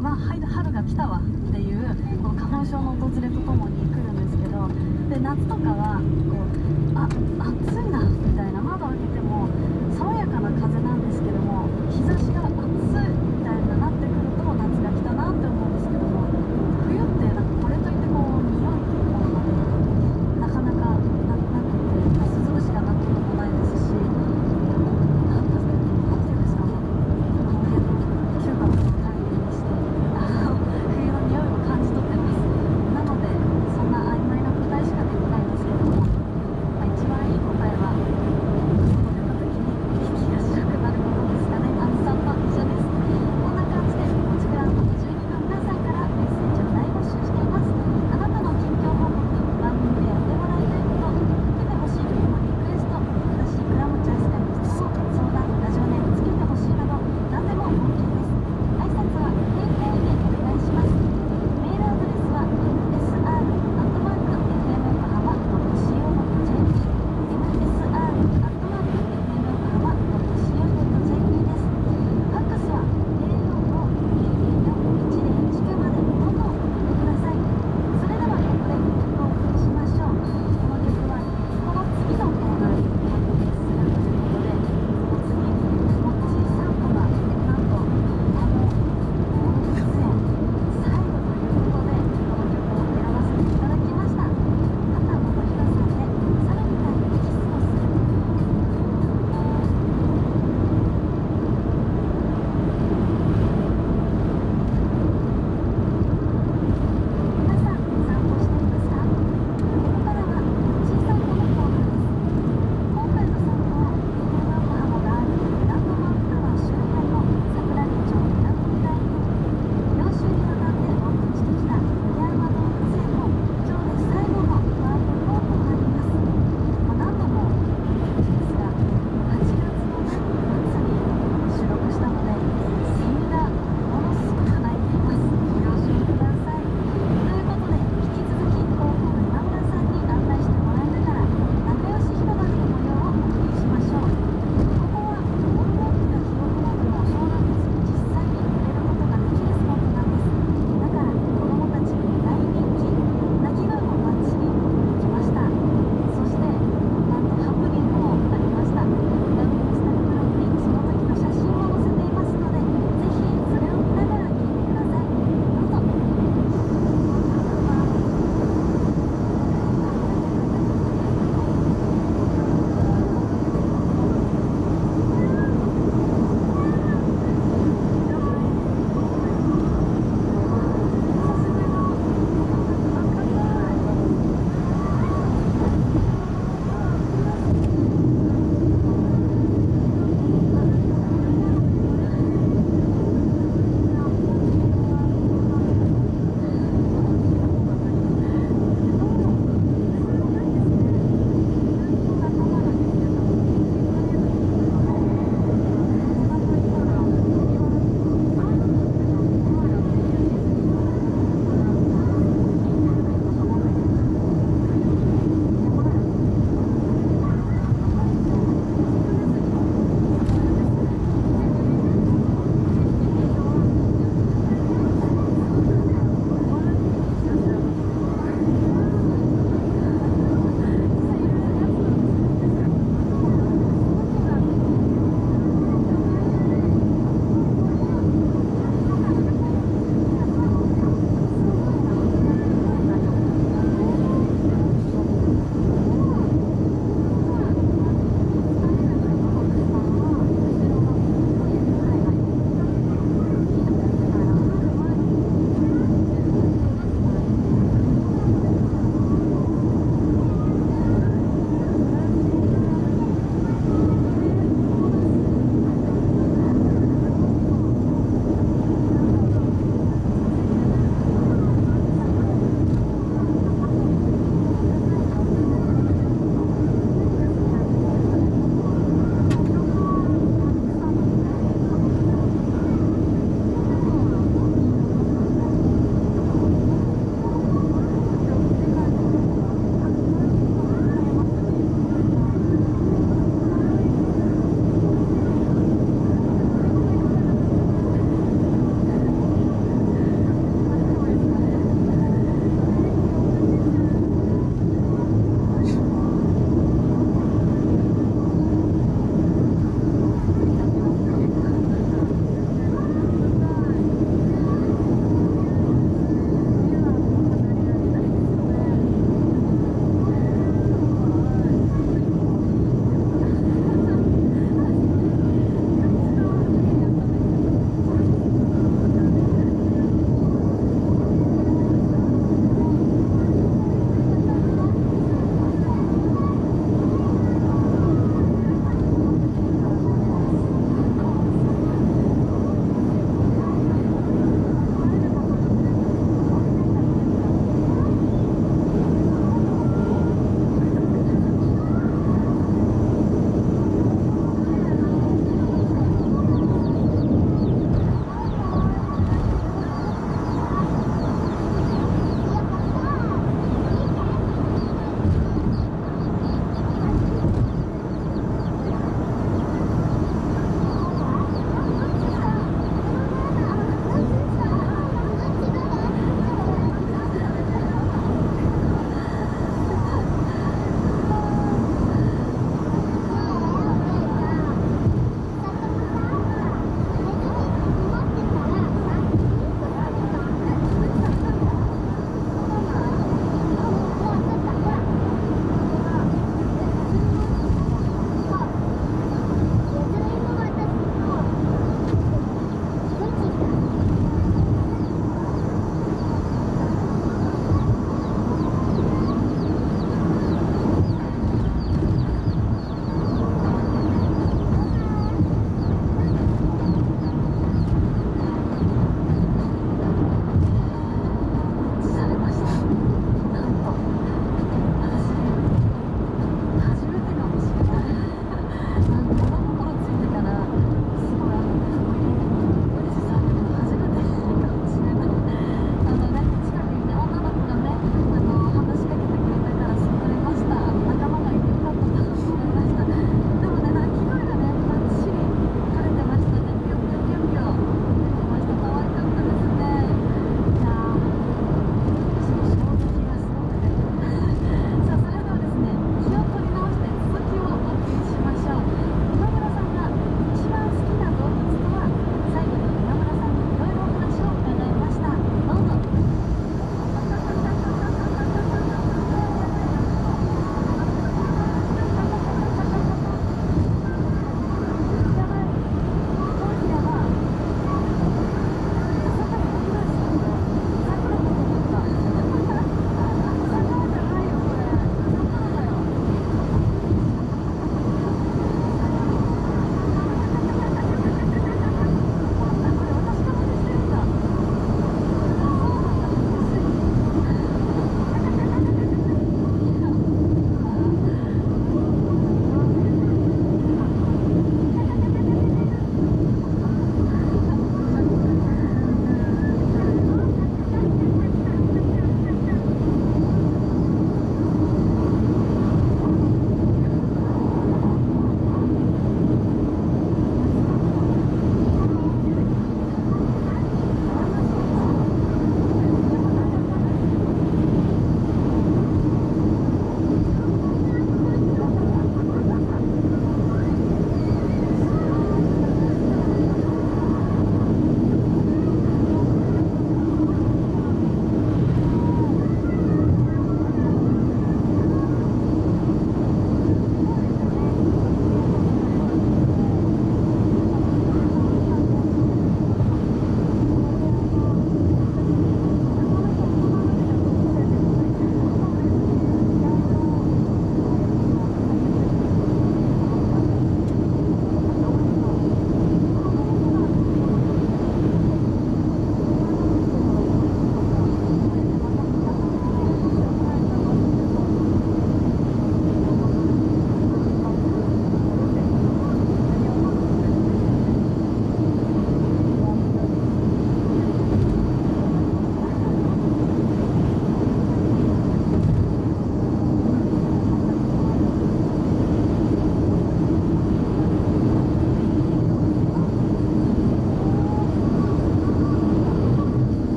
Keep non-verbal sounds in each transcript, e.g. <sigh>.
まあ、春が来たわっていうこの花粉症の訪れとともに来るんですけどで夏とかはこうあ暑いなみたいな窓を開けても爽やかな風なんですけども日差しが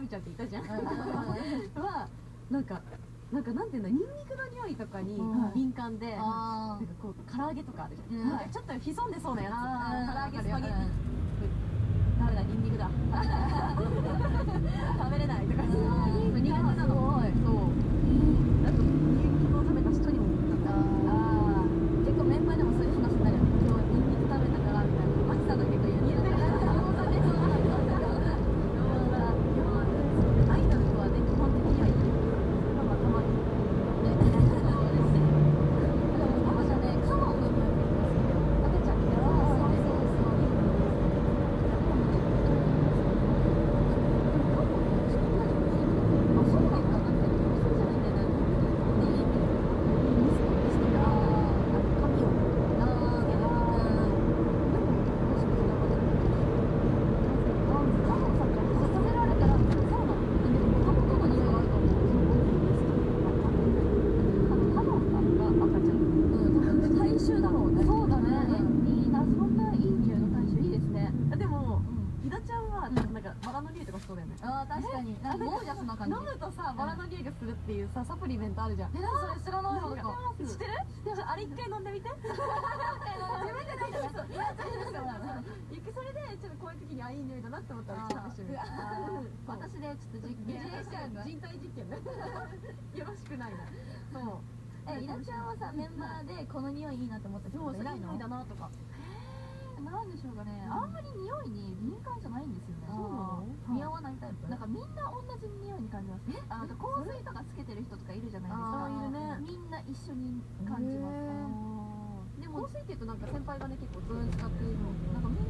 みちゃんっていたじゃん。はなんかなんかなんていうんだニンニクの匂いとかに敏感で、なんかこう唐揚げとかあるじゃん、なん。かちょっと潜んでそうなやつ、唐揚げスパゲティ。ダメだニンニクだ。<laughs> <laughs> 食べれないとか。るじゃん。えそれ知らないの？か。知ってる？あれ一回飲んでみて。<laughs> 自分ないですよそれでちょっとこういう時にあいい匂いだなって思ったら私でちょっと実験。人体実験ね。<laughs> よろしくないな。そう。え、イちゃんはさ、メンバーでこの匂いいいなって思った人偉いの？匂いだなとか。なんでしょうかね、あんまり匂いに敏感じゃないんですよね。そうなの？似合わないタイプ？なんかみんな同じ匂いに感じます。あ、香水とかてる人とかいるじゃないですか、ね、みんな一緒に感じます、かー、でも香水っていうとなんか先輩がね結構ずっと使っているのでなんかみんな